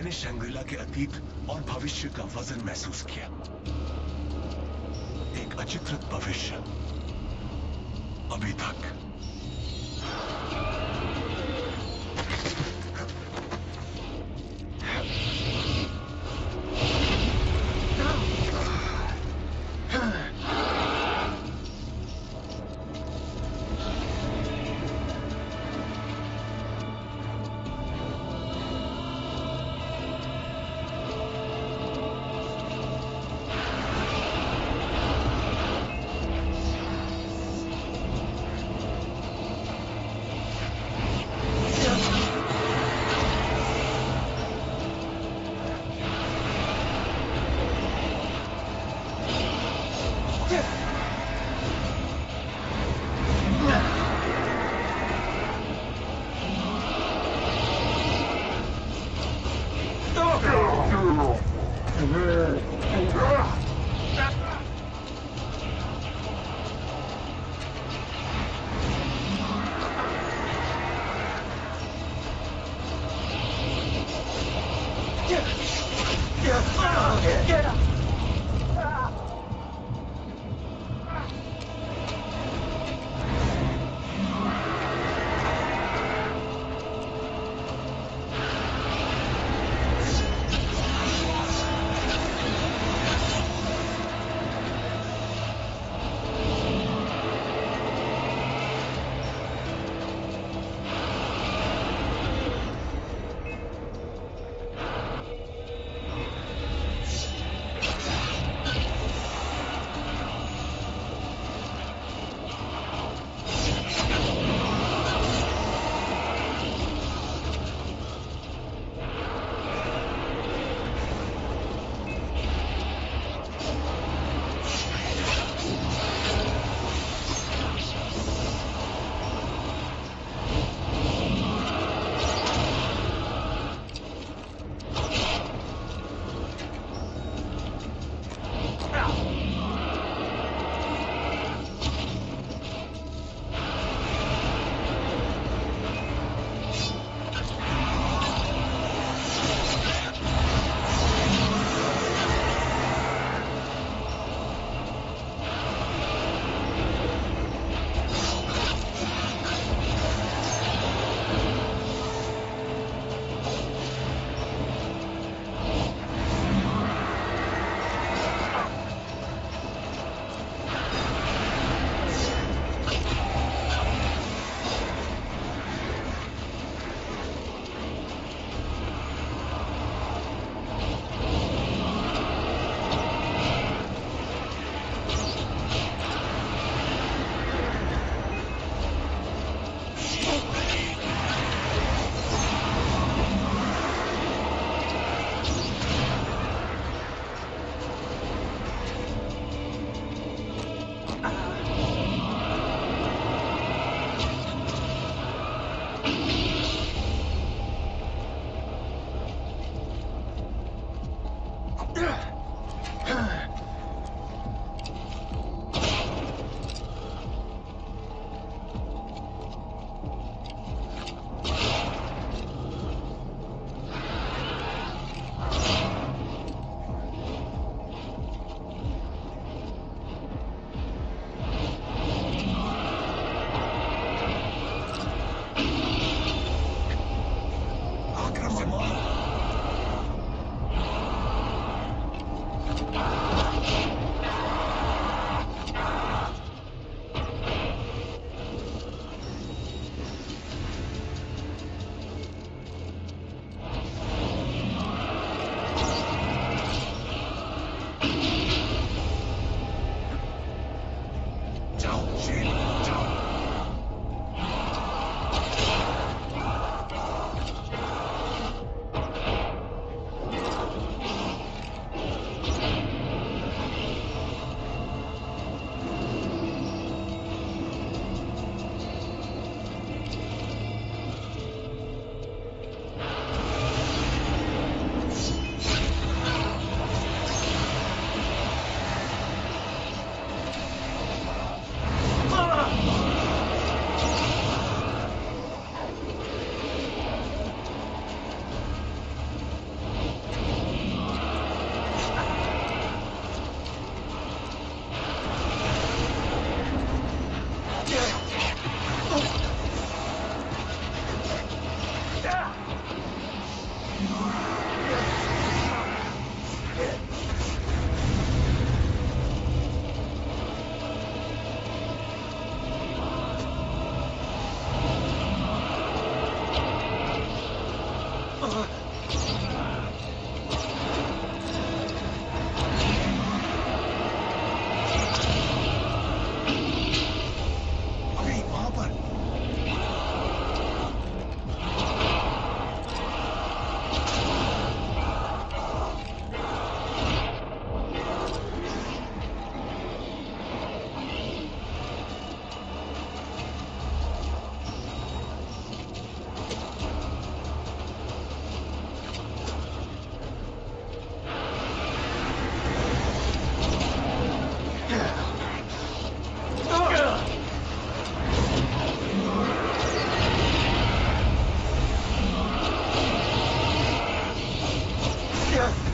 मैंने शंग्रिला के अतीत और भविष्य का वज़न महसूस किया। एक अचित्रित भविष्य। अभी तक। here.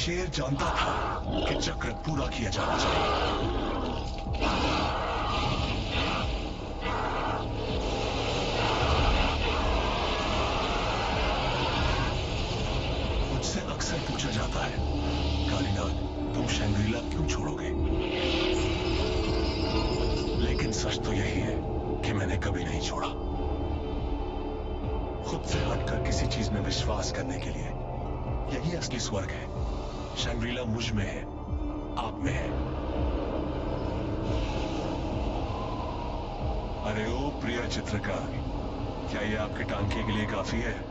शेर जानता था कि चक्र पूरा किया जाना चाहिए मुझसे अक्सर पूछा जाता है, कालीनाथ, तुम शंग्रीला क्यों छोड़ोगे? लेकिन सच तो यही है कि मैंने कभी नहीं छोड़ा। खुद से हटकर किसी चीज़ में विश्वास करने के लिए यही असली स्वर्ग है। शैंग्रीला मुझमें है। आप में है। अरे ओ प्रिय चित्रकार, क्या ये आपके टांके के लिए काफ़ी है?